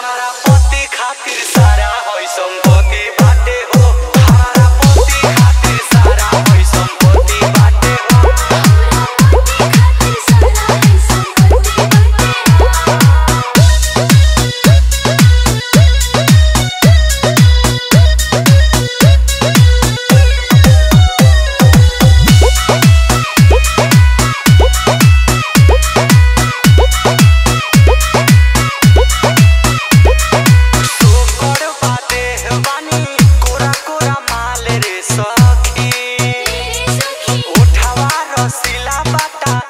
हमारा पति खातिर सारा हो संभव mata.